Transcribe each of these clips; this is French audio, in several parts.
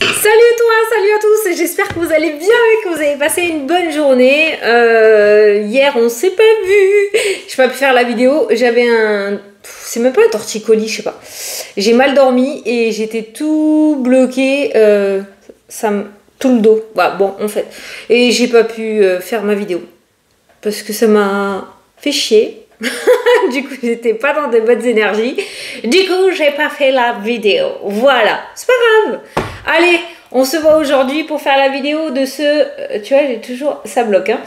Salut toi, salut à tous, j'espère que vous allez bien et que vous avez passé une bonne journée. Euh, hier on s'est pas vu, j'ai pas pu faire la vidéo, j'avais un... C'est même pas un torticolis, je sais pas. J'ai mal dormi et j'étais tout bloqué, euh, ça tout le dos. Bah, bon, en fait. Et j'ai pas pu euh, faire ma vidéo. Parce que ça m'a fait chier. du coup, j'étais pas dans de bonnes énergies. Du coup, j'ai pas fait la vidéo. Voilà, c'est pas grave. Allez, on se voit aujourd'hui pour faire la vidéo de ce. Euh, tu vois, j'ai toujours. Ça bloque, hein.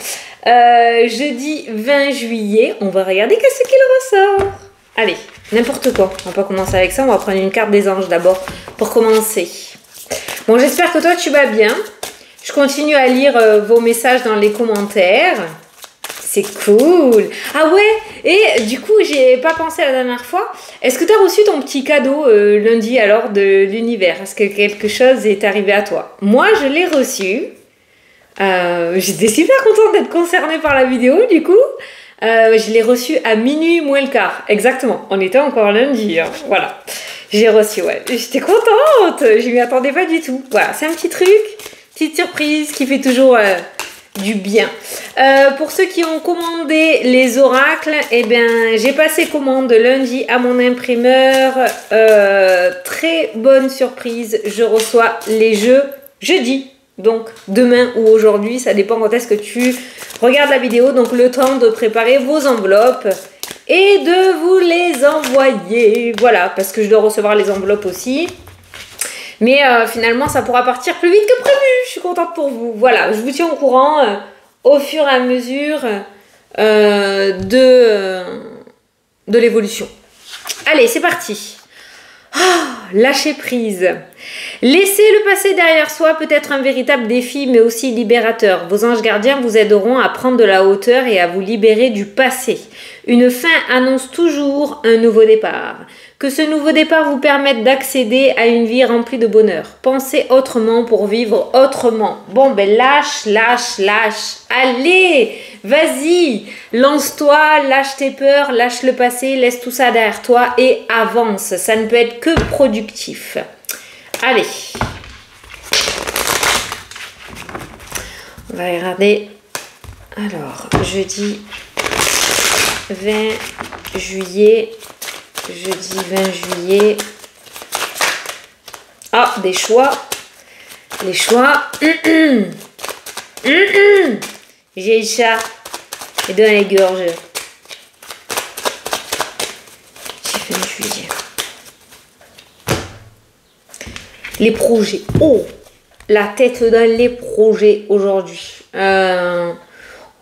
Euh, jeudi 20 juillet. On va regarder qu'est-ce qu'il ressort. Allez, n'importe quoi. On va pas commencer avec ça. On va prendre une carte des anges d'abord pour commencer. Bon, j'espère que toi tu vas bien. Je continue à lire euh, vos messages dans les commentaires. C'est cool. Ah ouais, et du coup, j'ai pas pensé la dernière fois. Est-ce que tu as reçu ton petit cadeau euh, lundi alors de l'univers? Est-ce que quelque chose est arrivé à toi? Moi, je l'ai reçu. Euh, J'étais super contente d'être concernée par la vidéo du coup. Euh, je l'ai reçu à minuit moins le quart. Exactement. On était encore lundi. Hein. Voilà. J'ai reçu, ouais. J'étais contente. Je m'y attendais pas du tout. Voilà, c'est un petit truc, petite surprise qui fait toujours du bien. Euh, pour ceux qui ont commandé les oracles, eh bien, j'ai passé commande lundi à mon imprimeur. Euh, très bonne surprise. Je reçois les jeux jeudi. Donc demain ou aujourd'hui, ça dépend quand est-ce que tu regardes la vidéo. Donc le temps de préparer vos enveloppes et de vous les envoyer. Voilà, parce que je dois recevoir les enveloppes aussi. Mais euh, finalement, ça pourra partir plus vite que prévu. Je suis contente pour vous. Voilà, je vous tiens au courant euh, au fur et à mesure euh, de, de l'évolution. Allez, c'est parti. Oh, lâcher prise. Laisser le passé derrière soi peut être un véritable défi, mais aussi libérateur. Vos anges gardiens vous aideront à prendre de la hauteur et à vous libérer du passé. Une fin annonce toujours un nouveau départ. Que ce nouveau départ vous permette d'accéder à une vie remplie de bonheur. Pensez autrement pour vivre autrement. Bon, ben lâche, lâche, lâche. Allez, vas-y, lance-toi, lâche tes peurs, lâche le passé, laisse tout ça derrière toi et avance. Ça ne peut être que productif. Allez. On va regarder. Alors, jeudi 20 juillet jeudi 20 juillet. Ah, des choix. Les choix. J'ai ça. Et dans les gorges. J'ai 20 juillet. Les projets. Oh La tête dans les projets aujourd'hui. Euh,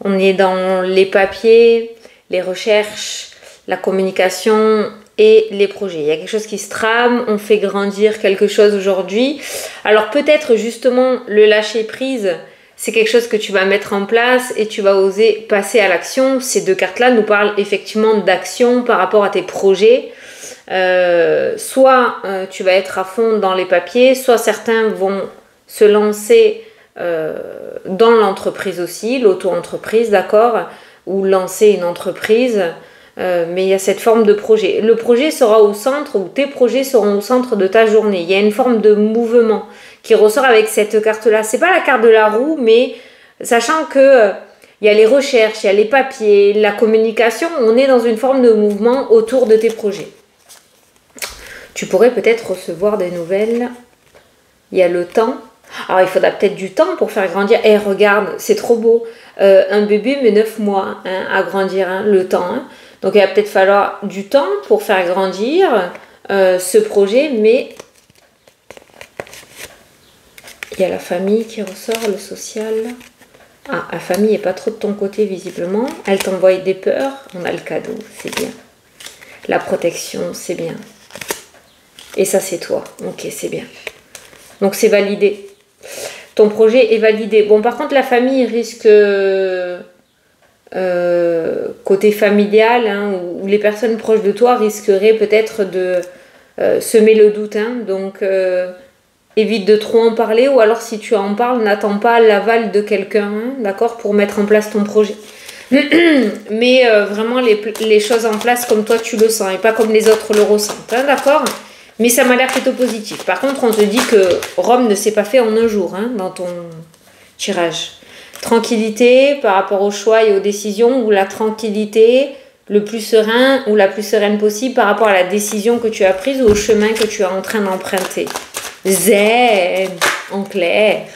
on est dans les papiers, les recherches, la communication, et les projets. Il y a quelque chose qui se trame, on fait grandir quelque chose aujourd'hui. Alors peut-être justement le lâcher prise, c'est quelque chose que tu vas mettre en place et tu vas oser passer à l'action. Ces deux cartes-là nous parlent effectivement d'action par rapport à tes projets. Euh, soit euh, tu vas être à fond dans les papiers, soit certains vont se lancer euh, dans l'entreprise aussi, l'auto-entreprise, d'accord, ou lancer une entreprise. Mais il y a cette forme de projet. Le projet sera au centre, ou tes projets seront au centre de ta journée. Il y a une forme de mouvement qui ressort avec cette carte-là. C'est pas la carte de la roue, mais sachant que il y a les recherches, il y a les papiers, la communication, on est dans une forme de mouvement autour de tes projets. Tu pourrais peut-être recevoir des nouvelles. Il y a le temps. Alors il faudra peut-être du temps pour faire grandir. Eh regarde, c'est trop beau. Euh, un bébé met 9 mois hein, à grandir, hein, le temps. Hein. Donc il va peut-être falloir du temps pour faire grandir euh, ce projet, mais il y a la famille qui ressort, le social. Ah, la famille n'est pas trop de ton côté visiblement. Elle t'envoie des peurs. On a le cadeau, c'est bien. La protection, c'est bien. Et ça, c'est toi. Ok, c'est bien. Donc c'est validé. Ton projet est validé. Bon, par contre, la famille risque euh, côté familial, hein, les personnes proches de toi risqueraient peut-être de euh, semer le doute. Hein. donc euh, évite de trop en parler, ou alors si tu en parles, n'attends pas l'aval de quelqu'un, hein, d'accord, pour mettre en place ton projet. Mais vraiment les, les, choses en place comme toi tu le sens et pas comme les autres le ressentent, d'accord? Mais ça m'a l'air plutôt positif. Par contre, on te dit que Rome ne s'est pas fait en un jour hein, dans ton tirage. Tranquillité par rapport aux choix et aux décisions, ou la tranquillité le plus serein ou la plus sereine possible par rapport à la décision que tu as prise ou au chemin que tu es en train d'emprunter. Zen, en clair.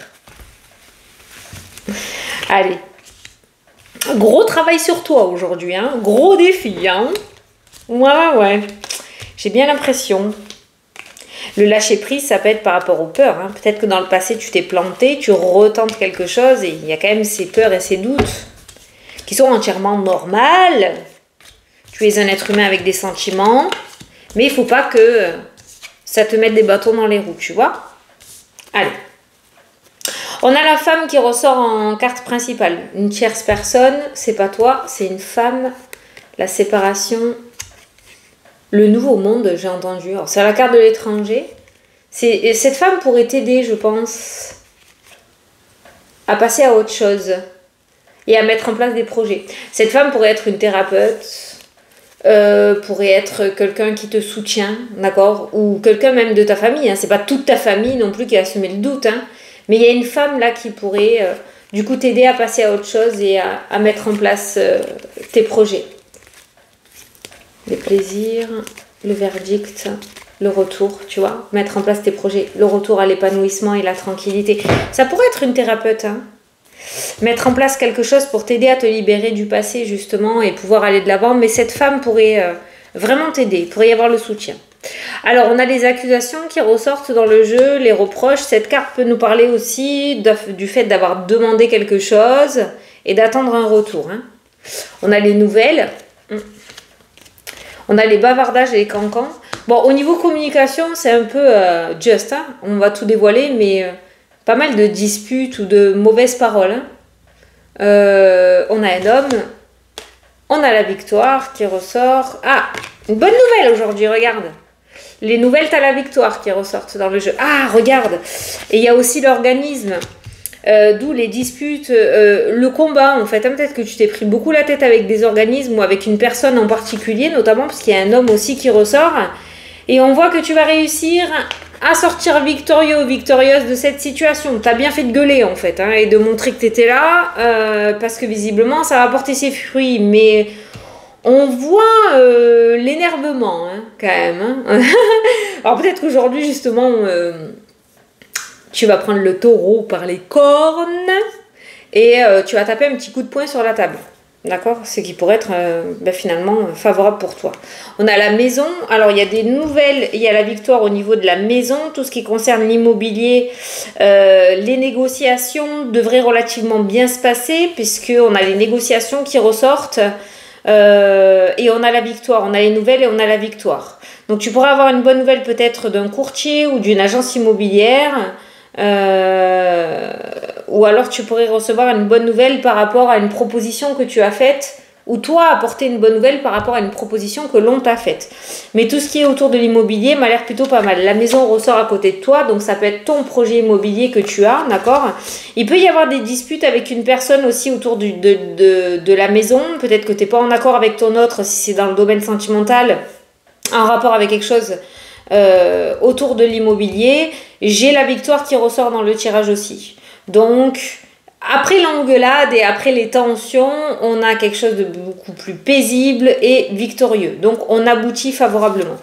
Allez. Gros travail sur toi aujourd'hui, hein. Gros défi, hein. Ouais, ouais. J'ai bien l'impression. Le lâcher prise, ça peut être par rapport aux peurs. Hein. Peut-être que dans le passé, tu t'es planté, tu retentes quelque chose et il y a quand même ces peurs et ces doutes qui sont entièrement normales. Tu es un être humain avec des sentiments, mais il faut pas que ça te mette des bâtons dans les roues, tu vois. Allez. On a la femme qui ressort en carte principale. Une tierce personne, c'est pas toi, c'est une femme. La séparation, le nouveau monde, j'ai entendu. C'est la carte de l'étranger. Cette femme pourrait t'aider, je pense, à passer à autre chose et à mettre en place des projets. Cette femme pourrait être une thérapeute, euh, pourrait être quelqu'un qui te soutient, d'accord? Ou quelqu'un même de ta famille. Hein. C'est pas toute ta famille non plus qui a assumé le doute. Hein. Mais il y a une femme là qui pourrait euh, du coup t'aider à passer à autre chose et à, mettre en place euh, tes projets. Les plaisirs, le verdict, le retour, tu vois, mettre en place tes projets, le retour à l'épanouissement et la tranquillité. Ça pourrait être une thérapeute, hein. mettre en place quelque chose pour t'aider à te libérer du passé justement et pouvoir aller de l'avant, mais cette femme pourrait euh, vraiment t'aider, il pourrait y avoir le soutien. Alors, on a les accusations qui ressortent dans le jeu, les reproches. Cette carte peut nous parler aussi du fait d'avoir demandé quelque chose et d'attendre un retour. Hein. On a les nouvelles. On a les bavardages et les cancans. Bon, au niveau communication, c'est un peu euh, just. Hein. On va tout dévoiler, mais euh, pas mal de disputes ou de mauvaises paroles. Hein. Euh, on a un homme. On a la victoire qui ressort. Ah, une bonne nouvelle aujourd'hui, regarde. Les nouvelles, t'as la victoire qui ressortent dans le jeu. Ah, regarde Et il y a aussi l'organisme. Euh, d'où les disputes, euh, le combat en fait. Hein, peut-être que tu t'es pris beaucoup la tête avec des organismes ou avec une personne en particulier, notamment parce qu'il y a un homme aussi qui ressort. Et on voit que tu vas réussir à sortir victorieux ou victorieuse de cette situation. Tu as bien fait de gueuler en fait hein, et de montrer que tu étais là euh, parce que visiblement ça va porter ses fruits. Mais on voit l'énervement hein, quand même. Hein. Alors peut-être qu'aujourd'hui justement tu vas prendre le taureau par les cornes et euh, tu vas taper un petit coup de poing sur la table. D'accord? Ce qui pourrait être ben, finalement favorable pour toi. On a la maison. Alors, il y a des nouvelles. Il y a la victoire au niveau de la maison. Tout ce qui concerne l'immobilier, les négociations devraient relativement bien se passer, puisqu'on a les négociations qui ressortent. Euh, et on a la victoire, on a les nouvelles et on a la victoire. Donc tu pourras avoir une bonne nouvelle peut-être d'un courtier ou d'une agence immobilière. Euh, ou alors tu pourrais recevoir une bonne nouvelle par rapport à une proposition que tu as faite ou toi apporter une bonne nouvelle par rapport à une proposition que l'on t'a faite. Mais tout ce qui est autour de l'immobilier m'a l'air plutôt pas mal. La maison ressort à côté de toi, donc ça peut être ton projet immobilier que tu as, d'accord? Il peut y avoir des disputes avec une personne aussi autour du, de, de, la maison. Peut-être que tu n'es pas en accord avec ton autre si c'est dans le domaine sentimental, en rapport avec quelque chose euh, autour de l'immobilier. J'ai la victoire qui ressort dans le tirage aussi. Donc, après l'engueulade et après les tensions, on a quelque chose de beaucoup plus paisible et victorieux. Donc on aboutit favorablement.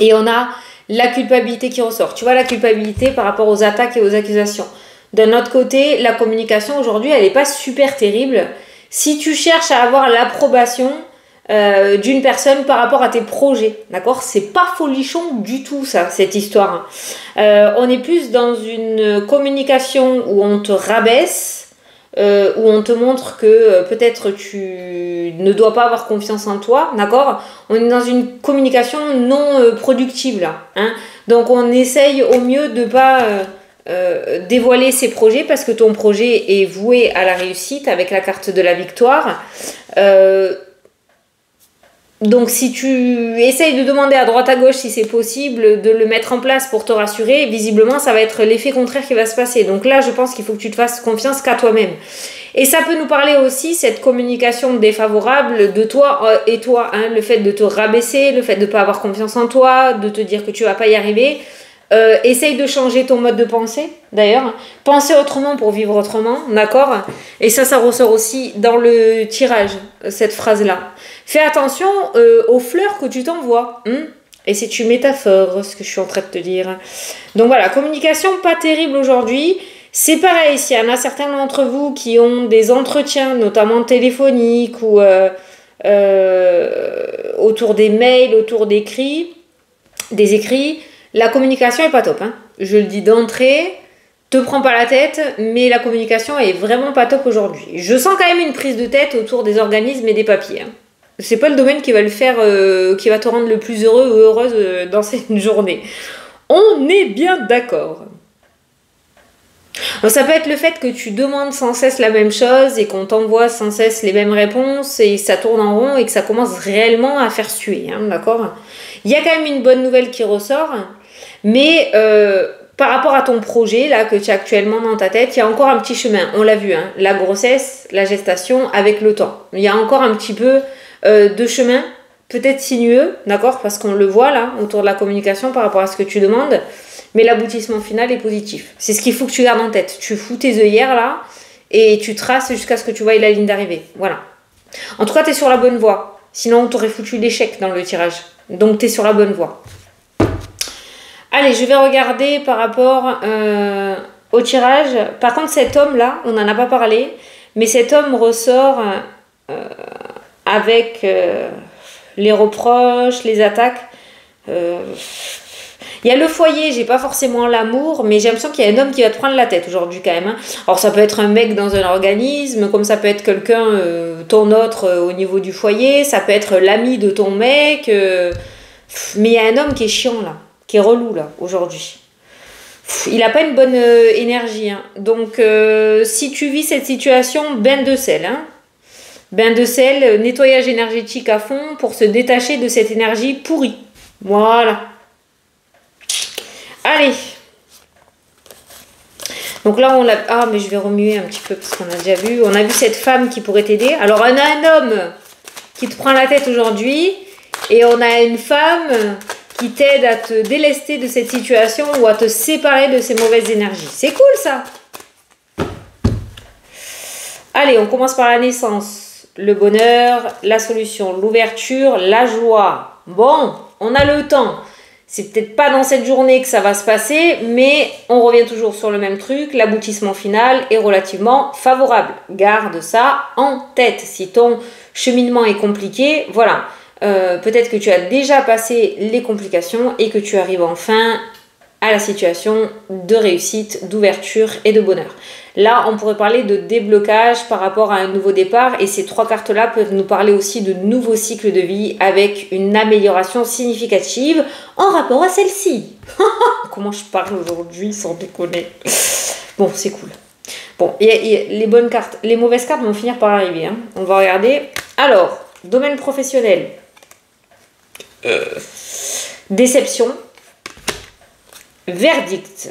Et on a la culpabilité qui ressort. Tu vois la culpabilité par rapport aux attaques et aux accusations. D'un autre côté, la communication aujourd'hui, elle n'est pas super terrible. Si tu cherches à avoir l'approbation, euh, d'une personne par rapport à tes projets. D'accord? C'est pas folichon du tout, ça, cette histoire. Euh, on est plus dans une communication où on te rabaisse, euh, où on te montre que peut-être tu ne dois pas avoir confiance en toi. D'accord? On est dans une communication non productive, là. Hein Donc, on essaye au mieux de pas. dévoiler ses projets parce que ton projet est voué à la réussite avec la carte de la victoire. Donc si tu essayes de demander à droite à gauche si c'est possible de le mettre en place pour te rassurer, visiblement ça va être l'effet contraire qui va se passer. Donc là je pense qu'il faut que tu te fasses confiance qu'à toi-même. Et ça peut nous parler aussi, cette communication défavorable de toi euh, et toi, hein, le fait de te rabaisser, le fait de ne pas avoir confiance en toi, de te dire que tu vas pas y arriver. Euh, essaye de changer ton mode de pensée, d'ailleurs. Penser autrement pour vivre autrement, d'accord? Et ça, ça ressort aussi dans le tirage, cette phrase-là. Fais attention euh, aux fleurs que tu t'envoies. Hein? Et c'est une métaphore, ce que je suis en train de te dire. Donc voilà, communication pas terrible aujourd'hui. C'est pareil, s'il y en a certains d'entre vous qui ont des entretiens, notamment téléphoniques ou euh, autour des mails, autour d'écrits, des écrits, la communication est pas top. Hein. Je le dis d'entrée, te prends pas la tête, mais la communication est vraiment pas top aujourd'hui. Je sens quand même une prise de tête autour des organismes et des papiers. Hein. C'est pas le domaine qui va le faire, euh, qui va te rendre le plus heureux ou heureuse euh, dans cette journée. On est bien d'accord. Ça peut être le fait que tu demandes sans cesse la même chose et qu'on t'envoie sans cesse les mêmes réponses et ça tourne en rond et que ça commence réellement à faire suer, hein, d'accord? Il y a quand même une bonne nouvelle qui ressort, mais euh, par rapport à ton projet là que tu as actuellement dans ta tête, il y a encore un petit chemin. On l'a vu, hein, la grossesse, la gestation avec le temps. Il y a encore un petit peu euh, de chemin, peut-être sinueux, d'accord Parce qu'on le voit là autour de la communication par rapport à ce que tu demandes, mais l'aboutissement final est positif. C'est ce qu'il faut que tu gardes en tête. Tu fous tes œillères là et tu traces jusqu'à ce que tu vois la ligne d'arrivée. Voilà. En tout cas, tu es sur la bonne voie. Sinon, on t'aurait foutu l'échec dans le tirage. Donc, tu es sur la bonne voie. Allez, je vais regarder par rapport euh, au tirage. Par contre, cet homme-là, on n'en a pas parlé, mais cet homme ressort euh, avec euh, les reproches, les attaques. Il y a le foyer, j'ai pas forcément l'amour, mais j'ai l'impression qu'il y a un homme qui va te prendre la tête aujourd'hui quand même. Hein. Alors ça peut être un mec dans un organisme, comme ça peut être quelqu'un, ton autre au niveau du foyer, ça peut être l'ami de ton mec, mais il y a un homme qui est chiant là qui est relou là aujourd'hui. Il n'a pas une bonne euh, énergie. Hein. Donc, euh, si tu vis cette situation, bain de sel. Hein. Bain de sel, euh, nettoyage énergétique à fond pour se détacher de cette énergie pourrie. Voilà. Allez. Donc là, on l'a. Ah, mais je vais remuer un petit peu parce qu'on a déjà vu. On a vu cette femme qui pourrait t'aider. Alors, on a un homme qui te prend la tête aujourd'hui. Et on a une femme qui t'aide à te délester de cette situation ou à te séparer de ces mauvaises énergies. C'est cool ça Allez, on commence par la naissance, le bonheur, la solution, l'ouverture, la joie. Bon, on a le temps. C'est peut-être pas dans cette journée que ça va se passer, mais on revient toujours sur le même truc. L'aboutissement final est relativement favorable. Garde ça en tête. Si ton cheminement est compliqué, voilà. Euh, peut-être que tu as déjà passé les complications et que tu arrives enfin à la situation de réussite, d'ouverture et de bonheur. Là, on pourrait parler de déblocage par rapport à un nouveau départ et ces trois cartes-là peuvent nous parler aussi de nouveaux cycles de vie avec une amélioration significative en rapport à celle-ci. Comment je parle aujourd'hui sans déconner? Bon, c'est cool. Bon, les bonnes cartes, les mauvaises cartes vont finir par arriver. Hein. On va regarder. Alors, domaine professionnel. Euh, déception, verdict,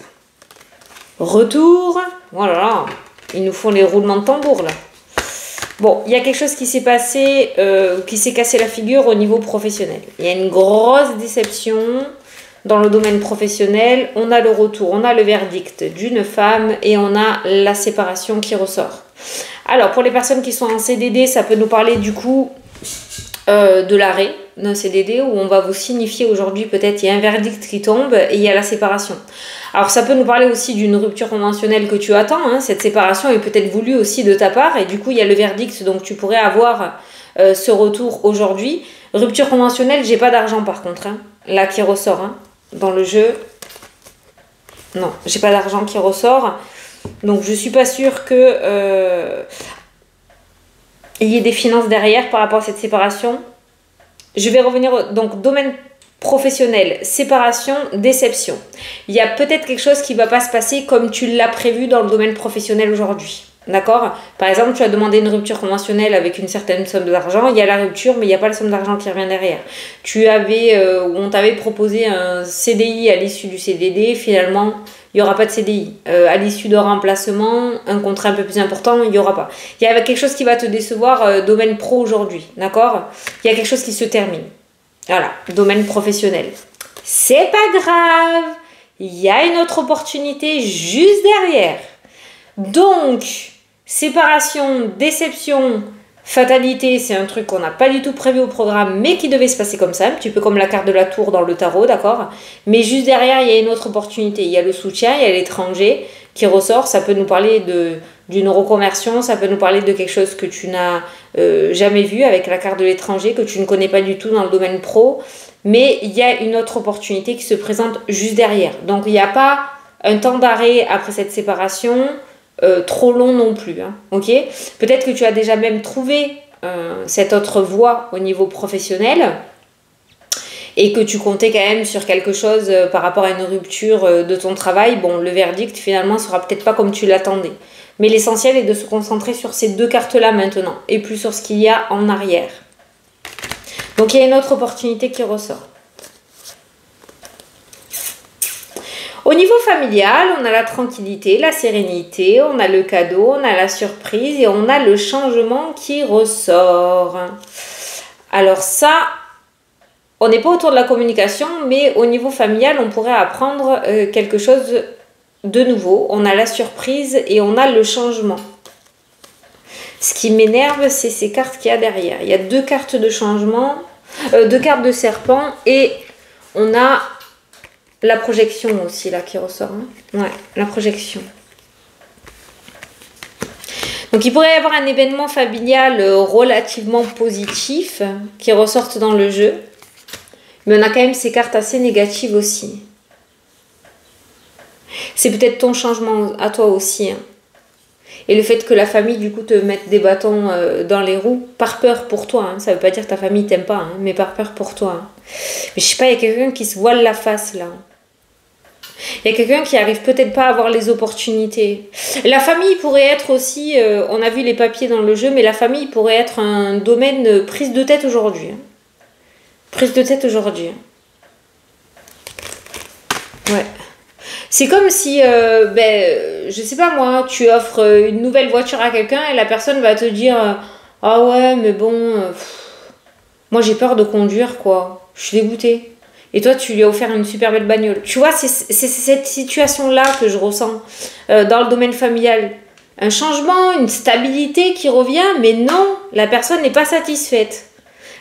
retour. Voilà, ils nous font les roulements de tambour là. Bon, il y a quelque chose qui s'est passé, euh, qui s'est cassé la figure au niveau professionnel. Il y a une grosse déception dans le domaine professionnel. On a le retour, on a le verdict d'une femme et on a la séparation qui ressort. Alors, pour les personnes qui sont en CDD, ça peut nous parler du coup euh, de l'arrêt d'un CDD où on va vous signifier aujourd'hui peut-être il y a un verdict qui tombe et il y a la séparation. Alors ça peut nous parler aussi d'une rupture conventionnelle que tu attends, hein. cette séparation est peut-être voulue aussi de ta part et du coup il y a le verdict donc tu pourrais avoir euh, ce retour aujourd'hui. Rupture conventionnelle, j'ai pas d'argent par contre, hein. là qui ressort hein, dans le jeu. Non, j'ai pas d'argent qui ressort. Donc je suis pas sûre que... Euh, il y ait des finances derrière par rapport à cette séparation. Je vais revenir donc domaine professionnel, séparation, déception. Il y a peut-être quelque chose qui ne va pas se passer comme tu l'as prévu dans le domaine professionnel aujourd'hui. D'accord Par exemple, tu as demandé une rupture conventionnelle avec une certaine somme d'argent, il y a la rupture, mais il n'y a pas la somme d'argent qui revient derrière. Tu avais, euh, on t'avait proposé un CDI à l'issue du CDD, finalement, il n'y aura pas de CDI. Euh, à l'issue de remplacement, un contrat un peu plus important, il n'y aura pas. Il y a quelque chose qui va te décevoir, euh, domaine pro aujourd'hui, d'accord? Il y a quelque chose qui se termine. Voilà, domaine professionnel. C'est pas grave, il y a une autre opportunité juste derrière. Donc, séparation, déception, Fatalité, c'est un truc qu'on n'a pas du tout prévu au programme, mais qui devait se passer comme ça, un petit peu comme la carte de la tour dans le tarot, d'accord? Mais juste derrière, il y a une autre opportunité. Il y a le soutien, il y a l'étranger qui ressort. Ça peut nous parler de d'une reconversion, ça peut nous parler de quelque chose que tu n'as euh, jamais vu avec la carte de l'étranger, que tu ne connais pas du tout dans le domaine pro. Mais il y a une autre opportunité qui se présente juste derrière. Donc il n'y a pas un temps d'arrêt après cette séparation euh, trop long non plus. Hein, Peut-être que tu as déjà même trouvé euh, cette autre voie au niveau professionnel et que tu comptais quand même sur quelque chose euh, par rapport à une rupture de ton travail. Bon, le verdict finalement sera peut-être pas comme tu l'attendais. Mais l'essentiel est de se concentrer sur ces deux cartes-là maintenant et plus sur ce qu'il y a en arrière. Donc il y a une autre opportunité qui ressort. Au niveau familial, on a la tranquillité, la sérénité, on a le cadeau, on a la surprise et on a le changement qui ressort. Alors ça, on n'est pas autour de la communication, mais au niveau familial, on pourrait apprendre euh, quelque chose de nouveau. On a la surprise et on a le changement. Ce qui m'énerve, c'est ces cartes qu'il y a derrière. Il y a deux cartes de changement, euh, deux cartes de serpent et on a la projection aussi, là, qui ressort. Hein. Ouais, la projection. Donc il pourrait y avoir un événement familial euh, relativement positif qui ressorte dans le jeu. Mais on a quand même ces cartes assez négatives aussi. C'est peut-être ton changement à toi aussi. Hein. Et le fait que la famille, du coup, te mette des bâtons euh, dans les roues, par peur pour toi. Hein. Ça veut pas dire que ta famille t'aime pas, mais par peur pour toi. Mais je sais pas, il y a quelqu'un qui se voile la face là. Il y a quelqu'un qui arrive peut-être pas à avoir les opportunités. La famille pourrait être aussi, euh, on a vu les papiers dans le jeu, mais la famille pourrait être un domaine prise de tête aujourd'hui. Prise de tête aujourd'hui. Ouais. C'est comme si, euh, ben, je sais pas moi, tu offres une nouvelle voiture à quelqu'un et la personne va te dire Ah ouais, mais bon, euh, moi j'ai peur de conduire quoi. Je suis dégoûtée et toi tu lui as offert une super belle bagnole. Tu vois, c'est cette situation-là que je ressens euh, dans le domaine familial. Un changement, une stabilité qui revient, mais non, la personne n'est pas satisfaite.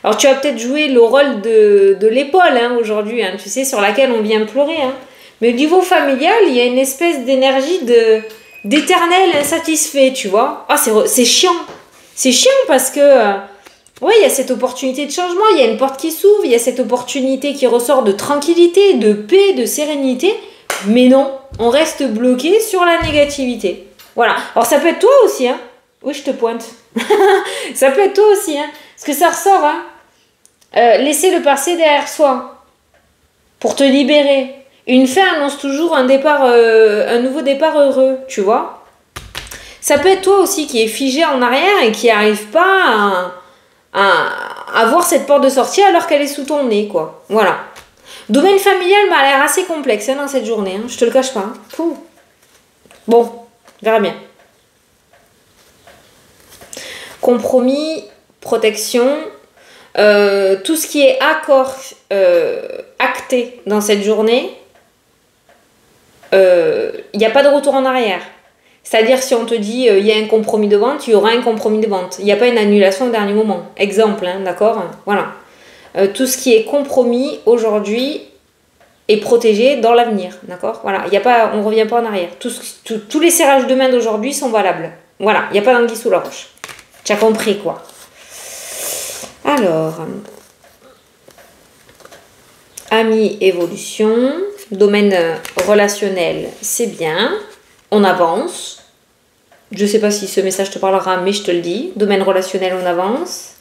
Alors tu as peut-être joué le rôle de, l'épaule hein, aujourd'hui, hein, tu sais, sur laquelle on vient pleurer. Hein. Mais au niveau familial, il y a une espèce d'énergie d'éternel insatisfait, tu vois. Ah, c'est chiant. C'est chiant parce que... Oui, il y a cette opportunité de changement, il y a une porte qui s'ouvre, il y a cette opportunité qui ressort de tranquillité, de paix, de sérénité. Mais non, on reste bloqué sur la négativité. Voilà. Alors ça peut être toi aussi, hein. Oui, je te pointe. ça peut être toi aussi, hein. Parce que ça ressort, hein. Euh, laisser le passé derrière soi. Pour te libérer. Une fin annonce toujours un départ, euh, un nouveau départ heureux, tu vois. Ça peut être toi aussi qui est figé en arrière et qui n'arrive pas à à, voir cette porte de sortie alors qu'elle est sous ton nez, quoi. Voilà. Domaine familial m'a l'air assez complexe hein, dans cette journée, hein, je te le cache pas. Hein. Bon, on verra bien. Compromis, protection, euh, tout ce qui est accord euh, acté dans cette journée, il euh, n'y a pas de retour en arrière. C'est-à-dire, si on te dit euh, il y a un compromis de vente, il y aura un compromis de vente. Il n'y a pas une annulation au dernier moment. Exemple, hein, d'accord? Voilà. Euh, tout ce qui est compromis aujourd'hui est protégé dans l'avenir, d'accord? Voilà, y a pas, on ne revient pas en arrière. tous les serrages de main d'aujourd'hui sont valables. Voilà, il n'y a pas d'anguille sous la roche. Tu as compris quoi Alors, ami évolution, domaine relationnel, c'est bien on avance. Je sais pas si ce message te parlera, mais je te le dis. Domaine relationnel, on avance.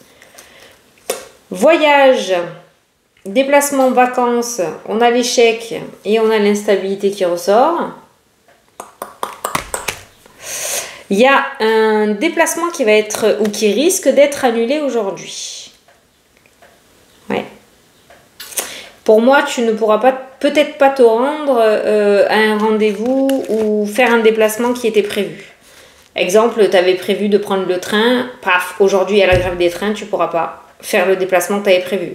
Voyage, déplacement, vacances, on a l'échec et on a l'instabilité qui ressort. Il y a un déplacement qui va être ou qui risque d'être annulé aujourd'hui. Ouais. Pour moi, tu ne pourras pas peut-être pas te rendre euh, à un rendez-vous ou faire un déplacement qui était prévu. Exemple, tu avais prévu de prendre le train, paf, aujourd'hui a la grève des trains, tu pourras pas faire le déplacement que tu avais prévu.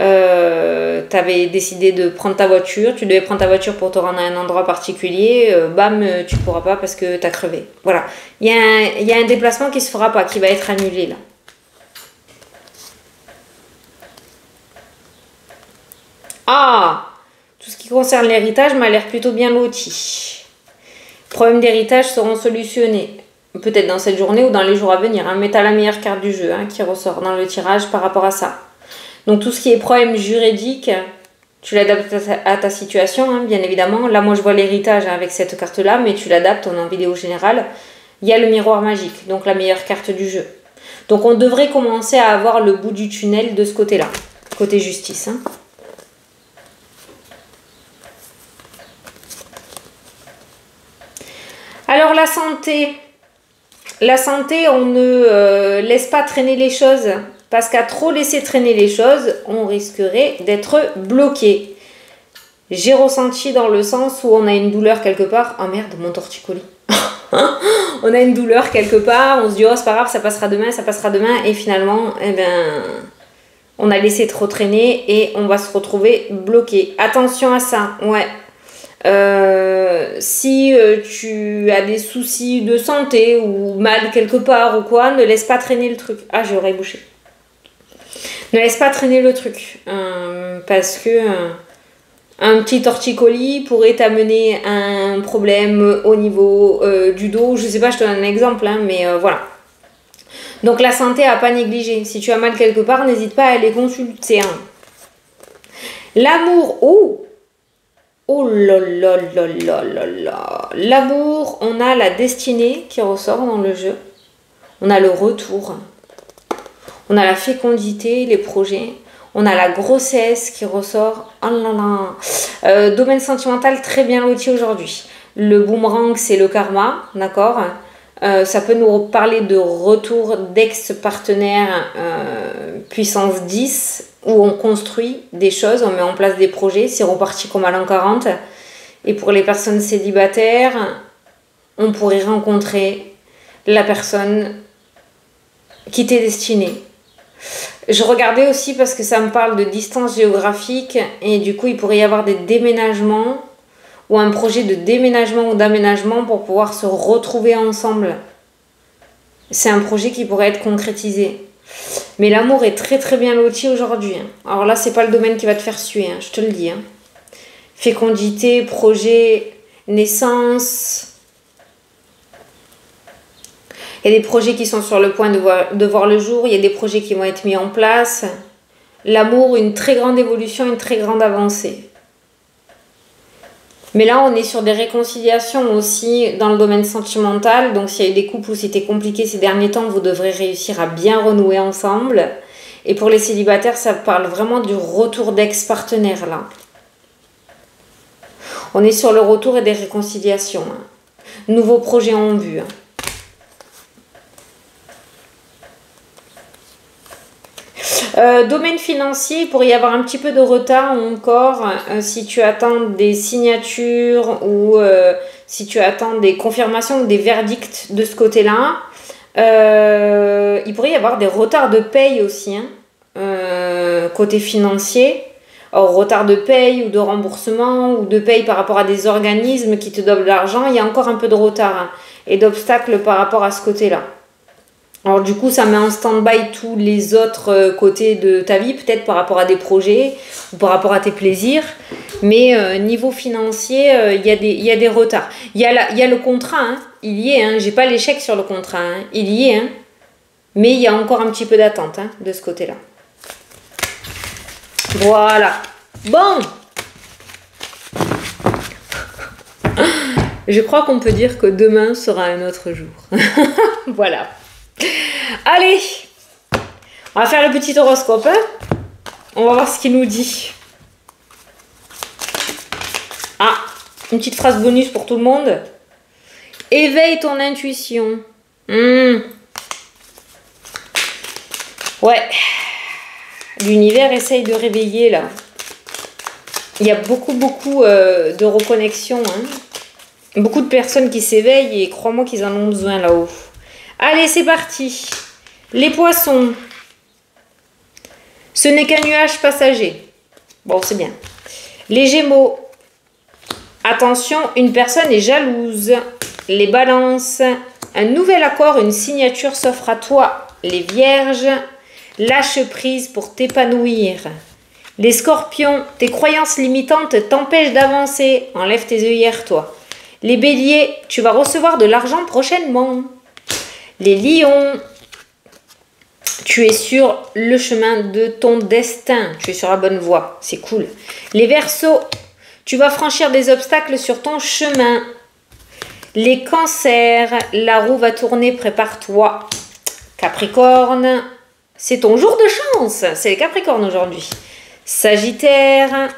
Euh, tu avais décidé de prendre ta voiture, tu devais prendre ta voiture pour te rendre à un endroit particulier, euh, bam, tu pourras pas parce que tu as crevé. Voilà. Il y, y a un déplacement qui se fera pas, qui va être annulé là. Ah Tout ce qui concerne l'héritage m'a l'air plutôt bien loti. Problèmes d'héritage seront solutionnés. Peut-être dans cette journée ou dans les jours à venir. Hein. Mais tu la meilleure carte du jeu hein, qui ressort dans le tirage par rapport à ça. Donc tout ce qui est problème juridique, tu l'adaptes à ta situation, hein, bien évidemment. Là, moi, je vois l'héritage avec cette carte-là, mais tu l'adaptes, en vidéo générale. Il y a le miroir magique, donc la meilleure carte du jeu. Donc on devrait commencer à avoir le bout du tunnel de ce côté-là, côté justice. Alors la santé, la santé, on ne euh, laisse pas traîner les choses parce qu'à trop laisser traîner les choses, on risquerait d'être bloqué. J'ai ressenti dans le sens où on a une douleur quelque part. Oh merde, mon torticolis. on a une douleur quelque part, on se dit oh c'est pas grave, ça passera demain, ça passera demain, et finalement, eh ben, on a laissé trop traîner et on va se retrouver bloqué. Attention à ça, ouais. Euh, si euh, tu as des soucis de santé ou mal quelque part ou quoi, ne laisse pas traîner le truc. Ah, j'aurais bouché. Ne laisse pas traîner le truc. Euh, parce que un petit torticolis pourrait t'amener un problème au niveau du dos. Je sais pas, je te donne un exemple, hein, mais voilà. Donc la santé à pas négliger. Si tu as mal quelque part, n'hésite pas à aller consulter. Hein. L'amour, oh Oh là là là là là. L'amour, on a la destinée qui ressort dans le jeu. On a le retour. On a la fécondité, les projets. On a la grossesse qui ressort. Oh là là. Euh, domaine sentimental très bien loti aujourd'hui. Le boomerang, c'est le karma, d'accord? Euh, ça peut nous parler de retour d'ex-partenaire euh, puissance 10 où on construit des choses, on met en place des projets, c'est reparti comme à l'an 40. Et pour les personnes célibataires, on pourrait rencontrer la personne qui t'est destinée. Je regardais aussi parce que ça me parle de distance géographique et du coup il pourrait y avoir des déménagements ou un projet de déménagement ou d'aménagement pour pouvoir se retrouver ensemble. C'est un projet qui pourrait être concrétisé. Mais l'amour est très très bien loti aujourd'hui. Hein. Alors là, c'est pas le domaine qui va te faire suer, hein, je te le dis. Hein. Fécondité, projet, naissance. Il y a des projets qui sont sur le point de voir, de voir le jour, il y a des projets qui vont être mis en place. L'amour, une très grande évolution, une très grande avancée. Mais là, on est sur des réconciliations aussi dans le domaine sentimental. Donc, s'il y a eu des couples où c'était compliqué ces derniers temps, vous devrez réussir à bien renouer ensemble. Et pour les célibataires, ça parle vraiment du retour d'ex-partenaire là. On est sur le retour et des réconciliations. Hein. Nouveaux projets en vue. Euh, domaine financier, il pourrait y avoir un petit peu de retard encore euh, si tu attends des signatures ou euh, si tu attends des confirmations ou des verdicts de ce côté-là. il pourrait y avoir des retards de paye aussi, hein, côté financier. Or, retard de paye ou de remboursement ou de paye par rapport à des organismes qui te donnent de l'argent, il y a encore un peu de retard hein, et d'obstacles par rapport à ce côté-là. Alors du coup, ça met en stand-by tous les autres euh, côtés de ta vie, peut-être par rapport à des projets ou par rapport à tes plaisirs. Mais euh, niveau financier, euh, il y, a des retards. Il y, a y a le contrat, hein. il y est. Hein. J'ai pas l'échec sur le contrat, hein. il y est. Hein. Mais il y a encore un petit peu d'attente hein, de ce côté-là. Voilà. Bon Je crois qu'on peut dire que demain sera un autre jour. voilà. Allez, on va faire le petit horoscope. Hein. on va voir ce qu'il nous dit. Ah, une petite phrase bonus pour tout le monde. Éveille ton intuition. Hmm. Ouais. L'univers essaye de réveiller là. Il y a beaucoup, beaucoup euh, de reconnexion. Hein. Beaucoup de personnes qui s'éveillent et crois-moi qu'ils en ont besoin là-haut. Allez, c'est parti. Les poissons. Ce n'est qu'un nuage passager. Bon, c'est bien. Les gémeaux. Attention, une personne est jalouse. Les balances. Un nouvel accord, une signature s'offre à toi. Les vierges. Lâche prise pour t'épanouir. Les scorpions, tes croyances limitantes t'empêchent d'avancer. Enlève tes œillères, toi. Les béliers, tu vas recevoir de l'argent prochainement. Les lions, tu es sur le chemin de ton destin. Tu es sur la bonne voie. C'est cool. Les versos, tu vas franchir des obstacles sur ton chemin. Les cancers, la roue va tourner, prépare-toi. Capricorne, c'est ton jour de chance. C'est les Capricornes aujourd'hui. Sagittaire,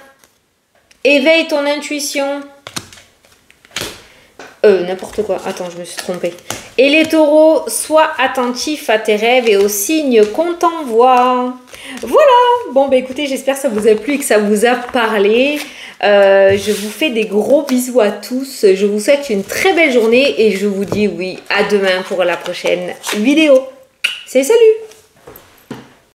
éveille ton intuition. Euh, n'importe quoi. Attends, je me suis trompée. Et les taureaux, sois attentifs à tes rêves et aux signes qu'on t'envoie. Voilà. Bon, bah écoutez, j'espère que ça vous a plu et que ça vous a parlé. Euh, je vous fais des gros bisous à tous. Je vous souhaite une très belle journée et je vous dis oui à demain pour la prochaine vidéo. C'est salut